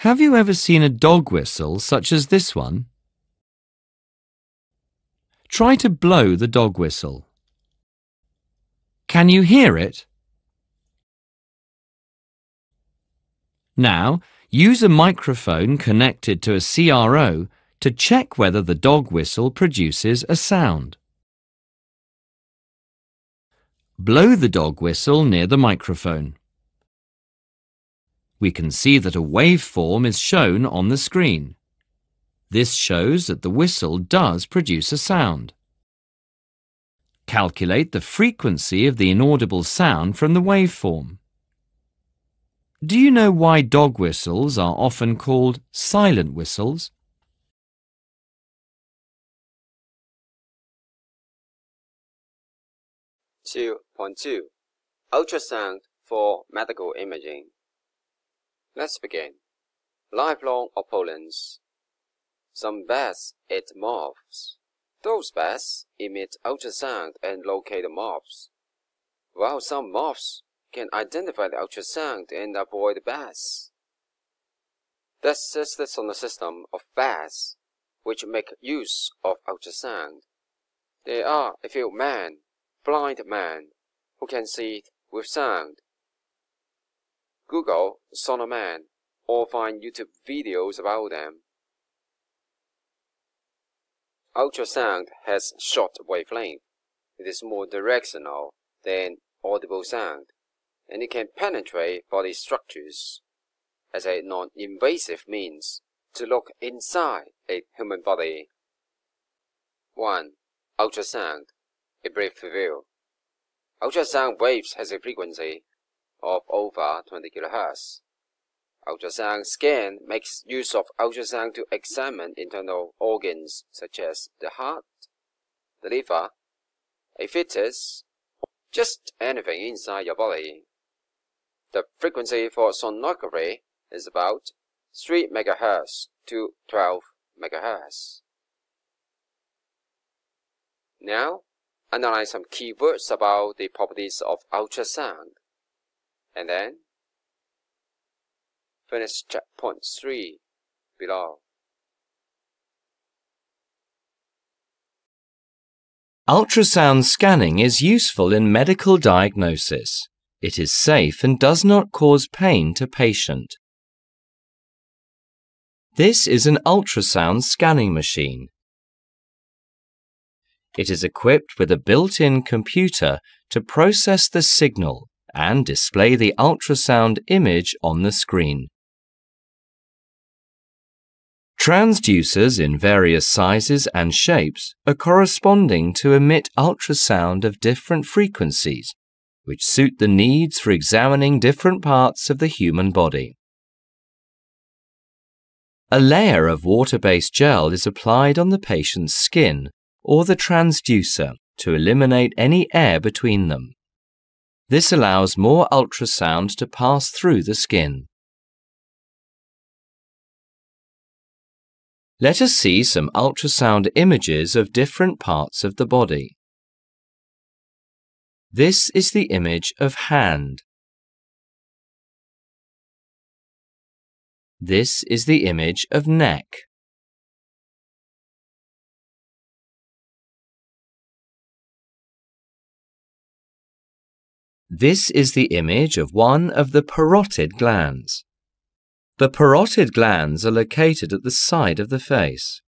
Have you ever seen a dog whistle such as this one? Try to blow the dog whistle. Can you hear it? Now, use a microphone connected to a CRO to check whether the dog whistle produces a sound. Blow the dog whistle near the microphone. We can see that a waveform is shown on the screen. This shows that the whistle does produce a sound. Calculate the frequency of the inaudible sound from the waveform. Do you know why dog whistles are often called silent whistles? Two point two, ultrasound for medical imaging. Let's begin. Lifelong opponents. Some bats eat moths. Those bats emit ultrasound and locate the moths, while some moths can identify the ultrasound and avoid bats. This is the sonar system of bats, which make use of ultrasound. There are a few men, blind men, who can see it with sound. Google Sonar Man or find YouTube videos about them. Ultrasound has short wavelength. It is more directional than audible sound, and it can penetrate body structures as a non-invasive means to look inside a human body. 1. Ultrasound, a brief review. Ultrasound waves has a frequency of over 20 kHz. Ultrasound scan makes use of ultrasound to examine internal organs such as the heart, the liver, a fetus, just anything inside your body. The frequency for sonography is about 3 MHz to 12 MHz. Now, analyze some keywords about the properties of ultrasound. And then Finish checkpoint 3 below. Ultrasound scanning is useful in medical diagnosis. It is safe and does not cause pain to patient. This is an ultrasound scanning machine. It is equipped with a built-in computer to process the signal and display the ultrasound image on the screen. Transducers in various sizes and shapes are corresponding to emit ultrasound of different frequencies, which suit the needs for examining different parts of the human body. A layer of water-based gel is applied on the patient's skin or the transducer to eliminate any air between them. This allows more ultrasound to pass through the skin. Let us see some ultrasound images of different parts of the body. This is the image of hand. This is the image of neck. This is the image of one of the parotid glands. The parotid glands are located at the side of the face.